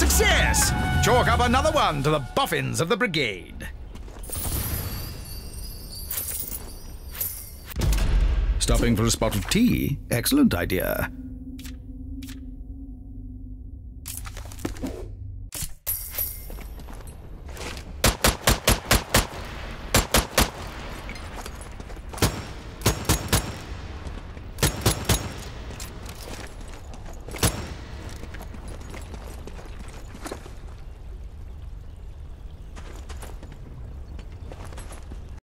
Success! Chalk up another one to the boffins of the brigade. Stopping for a spot of tea? Excellent idea.